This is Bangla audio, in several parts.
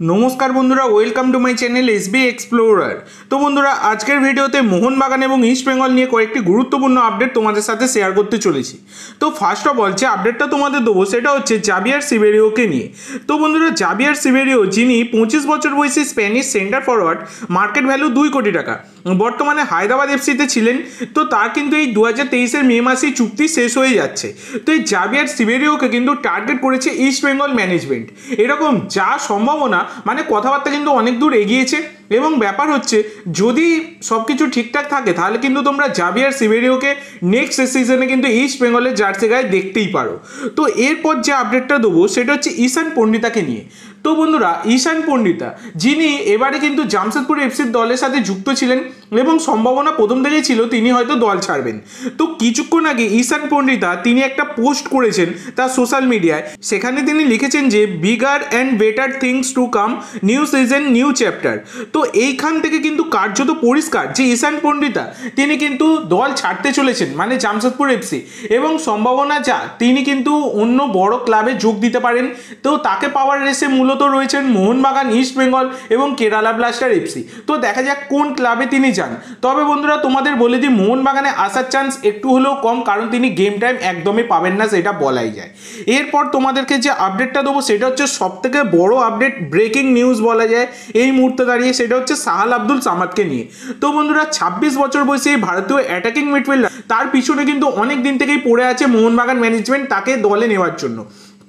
নমস্কার বন্ধুরা welcome to my channel S B explorer তো বন্ধুরা, আজকের ভিডিওতে মোহনবাগান এবং ইস্ট বেঙ্গল নিয়ে কয়েকটি গুরুত্বপূর্ণ আপডেট তোমাদের সাথে শেয়ার করতে চলেছি। তো ফার্স্ট অফ অল যে আপডেটটা তোমাদের দেবো, সেটা হচ্ছে জাবিয়ার সিবেরিওকে নিয়ে। তো বন্ধুরা জাবিয়ার সিবেরিও যিনি পঁচিশ বছর বয়সী Spanish centre forward market value দুই কোটি টাকা। বর্তমানে হায়দ্রাবাদ এফসিতে ছিলেন, তো তার কিন্তু এই দু হাজার তেইশের মে মাসেই চুক্তি শেষ হয়ে যাচ্ছে। তো এই জাবিয়ার সিবেরিওকে কিন্তু টার্গেট করেছে ইস্ট বেঙ্গল ম্যানেজমেন্ট এরকম যা সম্ভাবনা মানে কথাবার্তা কিন্তু অনেক দূর এগিয়েছে এবং ব্যাপার হচ্ছে যদি সব কিছু ঠিকঠাক থাকে তাহলে কিন্তু তোমরা জাভিয়ার সিবেরিওকে নেক্সট সিজনে কিন্তু ইস্ট বেঙ্গলের জার্সি গায়ে দেখতেই পারো। তো এরপর যে আপডেটটা দেবো সেটা হচ্ছে ঈশান পণ্ডিতাকে নিয়ে। তো বন্ধুরা, ঈশান পণ্ডিতা, যিনি এবারে কিন্তু জামশেদপুর এফসির দলের সাথে যুক্ত ছিলেন এবং সম্ভাবনা প্রথম থেকেই ছিল তিনি হয়তো দল ছাড়বেন। তো কিছুক্ষণ আগে ঈশান পণ্ডিতা তিনি একটা পোস্ট করেছেন তার সোশ্যাল মিডিয়ায়। সেখানে তিনি লিখেছেন যে bigger and better things to come new season new chapter তো এইখান থেকে কিন্তু কার্যত পরিষ্কার যে ঈশান পণ্ডিতা, তিনি কিন্তু দল ছাড়তে চলেছেন মানে জামশেদপুর এফসি। এবং সম্ভাবনা যা, তিনি কিন্তু অন্য বড় ক্লাবে যোগ দিতে পারেন। তো তাকে পাওয়ার রেসে মূলত রয়েছেন মোহনবাগান, ইস্ট বেঙ্গল এবং কেরালা ব্লাস্টার এফসি তো দেখা যাক কোন ক্লাবে তিনি যান। তবে বন্ধুরা, তোমাদের বলে দিই, মোহনবাগানে আসার চান্স একটু হলেও কম, কারণ তিনি গেম টাইম একদমই পাবেন না, সেটা বলাই যায়। এরপর তোমাদেরকে যে আপডেটটা দেবো, সেটা হচ্ছে সব থেকে বড় আপডেট ব্রেকিং নিউজ বলা যায়। এই মুহূর্তে দাঁড়িয়ে সেটা হচ্ছে সাহাল আব্দুল সামাদকে নিয়ে। তো বন্ধুরা, ছাব্বিশ বছর বয়সী এই ভারতীয় অ্যাটাকিং মিডফিল্ডার তার পিছনে কিন্তু অনেক দিন থেকেই পড়ে আছে মোহনবাগান ম্যানেজমেন্ট তাকে দলে নেওয়ার জন্য।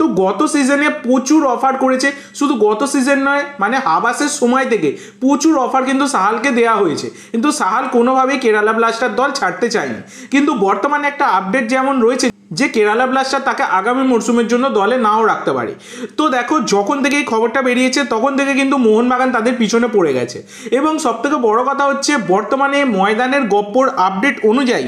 তো গত সিজনে প্রচুর অফার করেছে। শুধু গত সিজন নয় মানে হাবাসের সময় থেকে প্রচুর অফার কিন্তু সাহালকে দেওয়া হয়েছে। কিন্তু সাহাল কোনোভাবেই কেরালা ব্লাস্টার দল ছাড়তে চায়নি। কিন্তু বর্তমানে একটা আপডেট যেমন রয়েছে যে কেরালা ব্লাস্টার তাকে আগামী মরশুমের জন্য দলে নাও রাখতে পারে। তো দেখো, যখন থেকে এই খবরটা বেরিয়েছে, তখন থেকে কিন্তু মোহনবাগান তাদের পিছনে পড়ে গেছে। এবং সবথেকে বড় কথা হচ্ছে, বর্তমানে ময়দানের গপ্পর আপডেট অনুযায়ী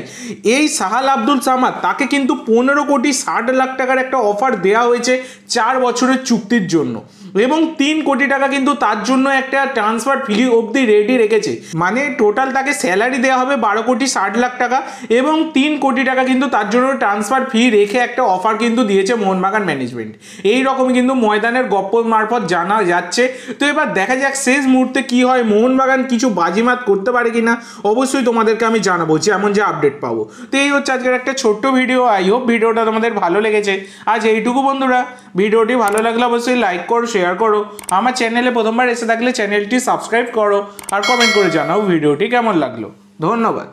এই সাহাল আব্দুল সামাদ তাকে কিন্তু পনেরো কোটি ষাট লাখ টাকার একটা অফার দেওয়া হয়েছে চার বছরের চুক্তির জন্য। এবং তিন কোটি টাকা কিন্তু তার জন্য একটা ট্রান্সফার ফি অবধি রেডি রেখেছে। মানে টোটাল তাকে স্যালারি দেওয়া হবে বারো কোটি ষাট লাখ টাকা এবং তিন কোটি টাকা কিন্তু তার জন্য ট্রান্সফার ফি রেখে একটা অফার কিন্তু দিয়েছে মোহনবাগান ম্যানেজমেন্ট এই রকম কিন্তু ময়দানের গপ্প মারফত জানা যাচ্ছে। তো এবার দেখা যাক শেষ মুহূর্তে কি হয়, মোহনবাগান কিছু বাজিমাত করতে পারে কিনা? অবশ্যই তোমাদেরকে আমি জানাব, যেমন যে আপডেট পাবো। তো এই হচ্ছে আজকের একটা ছোট্ট ভিডিও আই হোপ ভিডিওটা তোমাদের ভালো লেগেছে। আজ এইটুকু বন্ধুরা ভিডিওটি ভালো লাগলে অবশ্যই লাইক করো শেয়ার করো। আমার চ্যানেলে প্রথমবার এসে থাকলে চ্যানেলটি সাবস্ক্রাইব করো আর কমেন্ট করে জানাও ভিডিওটি কেমন লাগল। ধন্যবাদ।